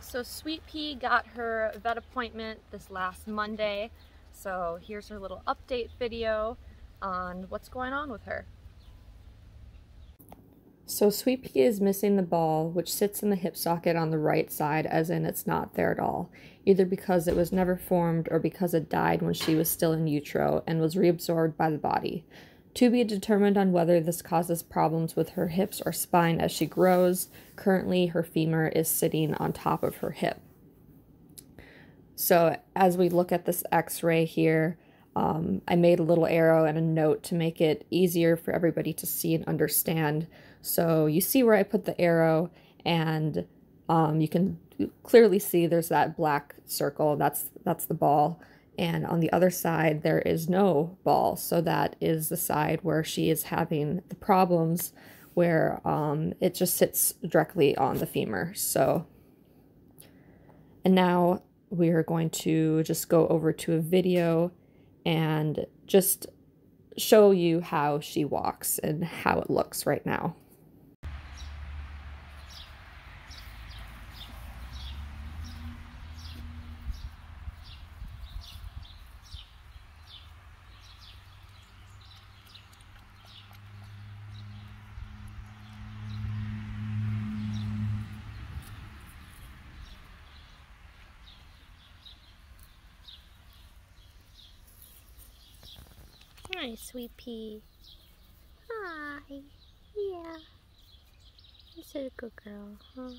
So Sweet Pea got her vet appointment this last Monday. So here's her little update video on what's going on with her. So Sweet Pea is missing the ball, which sits in the hip socket on the right side, as in it's not there at all, either because it was never formed or because it died when she was still in utero and was reabsorbed by the body. To be determined on whether this causes problems with her hips or spine as she grows. Currently, her femur is sitting on top of her hip. So, as we look at this x ray here, um, I made a little arrow and a note to make it easier for everybody to see and understand. So, you see where I put the arrow, and um, you can clearly see there's that black circle. That's that's the ball and on the other side there is no ball. So that is the side where she is having the problems where um, it just sits directly on the femur. So and now we are going to just go over to a video and just show you how she walks and how it looks right now Hi, Sweet Pea. Hi. Yeah. You're such a good girl, huh?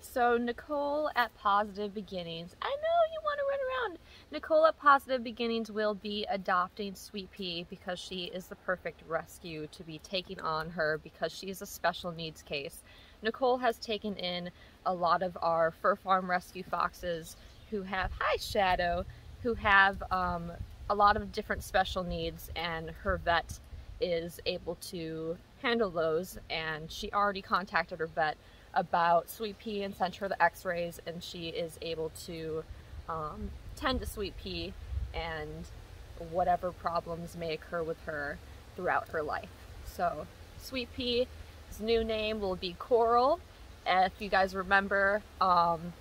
So Nicole at Pawsitive Beginnings. I know you want to run around. Nicole at Pawsitive Beginnings will be adopting Sweet Pea because she is the perfect rescue to be taking on her because she is a special needs case. Nicole has taken in a lot of our fur farm rescue foxes who have, hi Shadow, who have um, a lot of different special needs and her vet is able to handle those and she already contacted her vet about Sweet Pea and sent her the x-rays and she is able to um, tend to Sweet Pea and whatever problems may occur with her throughout her life. So Sweet Pea's new name will be Coral. If you guys remember, um,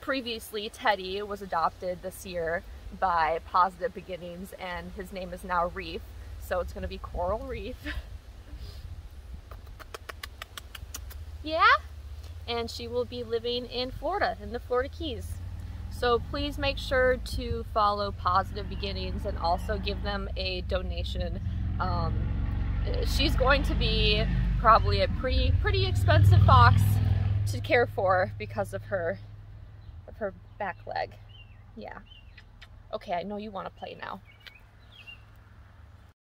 previously Teddy was adopted this year by Pawsitive Beginnings and his name is now Reef. So it's going to be Coral Reef. Yeah? And she will be living in Florida, in the Florida Keys. So please make sure to follow Pawsitive Beginnings and also give them a donation. Um, she's going to be probably a pretty pretty expensive fox to care for because of her of her back leg. Yeah. Okay, I know you want to play now.